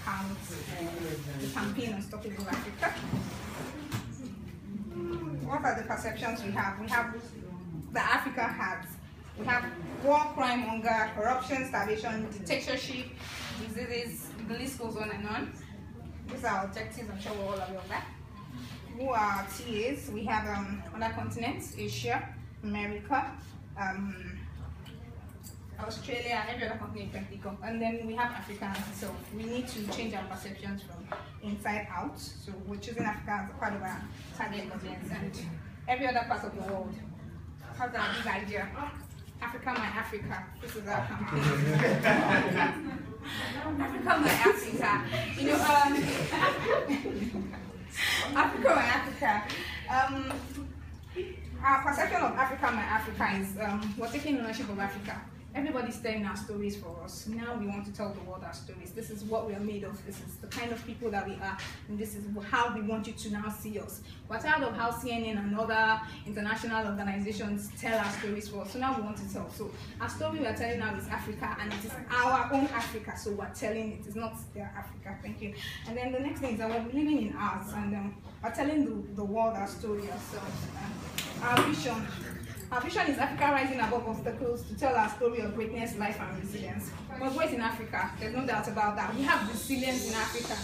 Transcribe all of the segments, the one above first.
account for the campaign Unstoppable Africa. What are the perceptions we have? We have the Africa has. We have war, crime, hunger, corruption, starvation, dictatorship, diseases, the list goes on and on. These are objectives, I'm sure we're all aware of that. Who are TAs? We have um, other continents, Asia, America, um, Australia, and every other you can think. And then we have Africans, so we need to change our perceptions from inside out. So we're choosing Africa as part of our target audience and every other part of the world. How's that big idea? Africa, my Africa. This is our campaign. Africa, my Africa. You know, um, Africa, my Africa. Um, our perception of Africa, my Africa is um, we're taking ownership of Africa. Everybody's telling our stories for us. Now we want to tell the world our stories. This is what we are made of. This is the kind of people that we are. And this is how we want you to now see us. We're tired of how CNN and other international organizations tell our stories for us. So now we want to tell. So our story we are telling now is Africa and it is our own Africa. So we're telling it. It's not their Africa. Thank you. And then the next thing is that we're living in ours and um, we're telling the, the world our story ourselves. Um, our vision our vision is Africa rising above obstacles to tell our story of greatness, life, and resilience. We're great in Africa, there's no doubt about that. We have resilience in Africa.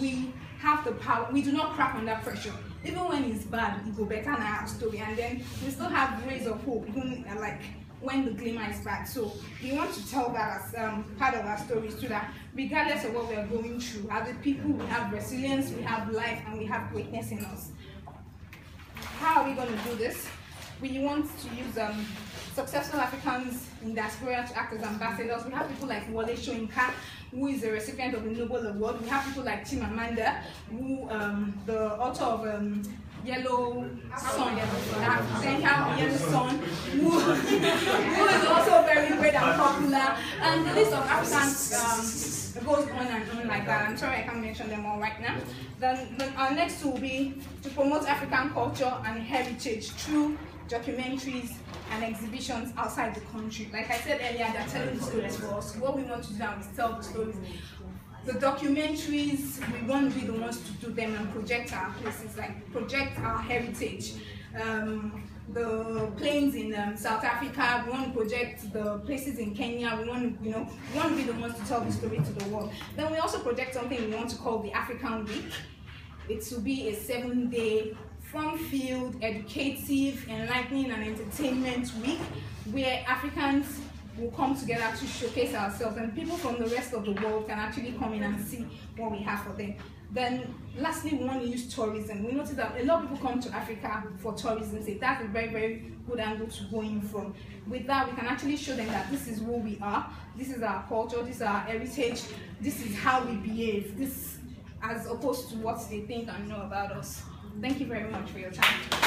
We have the power, we do not crack under pressure. Even when it's bad, we go better in our story. And then we still have rays of hope, even uh, like when the glimmer is bad. So we want to tell that as um, part of our story so that regardless of what we are going through, as a people, we have resilience, we have life, and we have greatness in us. How are we going to do this? We want to use um, successful Africans in diaspora to act as ambassadors. We have people like Wole Soyinka, who is a recipient of the Nobel Award. We have people like Chimamanda, who um, the author of um, Yellow Sun, Yellow Sun, who, who is also very great and popular. And the list of Africans um, goes on and on like that. I'm sorry I can't mention them all right now. Then, then our next will be to promote African culture and heritage through documentaries and exhibitions outside the country. Like I said earlier, they're telling the stories for us. What we want to do now is tell the stories. The documentaries, we want to be the ones to do them and project our places, like project our heritage. Um, the plains in um, South Africa, we want to project the places in Kenya, we want to, you know, we want to be the ones to tell the story to the world. Then we also project something we want to call the African Week. It will be a seven-day fun-filled, educative, enlightening, and entertainment week where Africans will come together to showcase ourselves and people from the rest of the world can actually come in and see what we have for them. Then lastly, we want to use tourism. We notice that a lot of people come to Africa for tourism. So that's a very, very good angle to go in from. With that, we can actually show them that this is who we are, this is our culture, this is our heritage, this is how we behave, this as opposed to what they think and know about us. Thank you very much for your time.